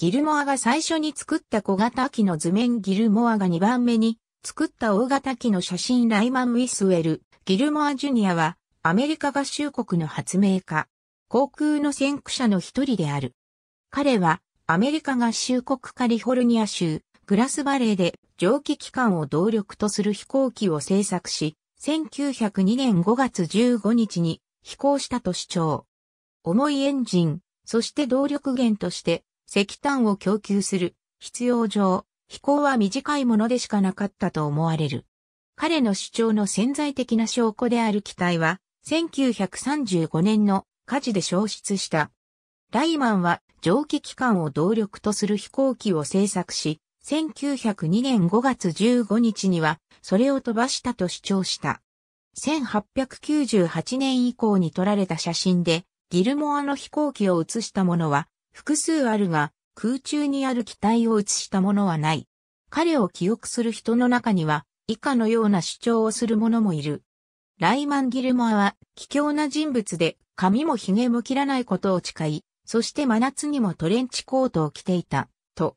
ギルモアが最初に作った小型機の図面ギルモアが2番目に作った大型機の写真ライマン・ウィスウェル、ギルモア・ジュニアはアメリカ合衆国の発明家、航空の先駆者の一人である。彼はアメリカ合衆国カリフォルニア州グラスバレーで蒸気機関を動力とする飛行機を製作し、1902年5月15日に飛行したと主張。重いエンジン、そして動力源として石炭を供給する必要上、飛行は短いものでしかなかったと思われる。彼の主張の潜在的な証拠である機体は、1935年の火事で消失した。ライマンは蒸気機関を動力とする飛行機を製作し、1902年5月15日にはそれを飛ばしたと主張した。1898年以降に撮られた写真でギルモアの飛行機を写したものは複数あるが空中にある機体を写したものはない。彼を記憶する人の中には以下のような主張をする者もいる。ライマン・ギルモアは卑怯な人物で髪も髭も切らないことを誓い、そして真夏にもトレンチコートを着ていた、と。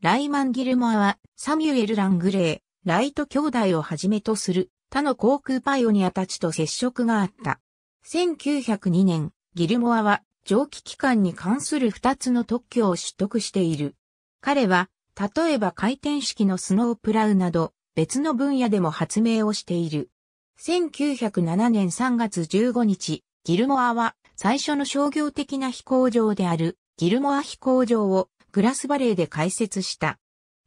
ライマン・ギルモアはサミュエル・ラングレー、ライト兄弟をはじめとする他の航空パイオニアたちと接触があった。1902年、ギルモアは蒸気機関に関する二つの特許を取得している。彼は、例えば回転式のスノープラウなど、別の分野でも発明をしている。1907年3月15日、ギルモアは最初の商業的な飛行場であるギルモア飛行場をグラスバレーで開設した。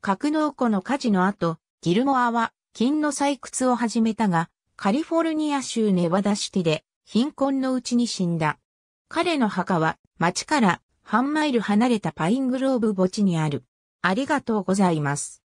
格納庫の火事の後、ギルモアは金の採掘を始めたが、カリフォルニア州ネバダシティで貧困のうちに死んだ。彼の墓は町から半マイル離れたパイングローブ墓地にある。ありがとうございます。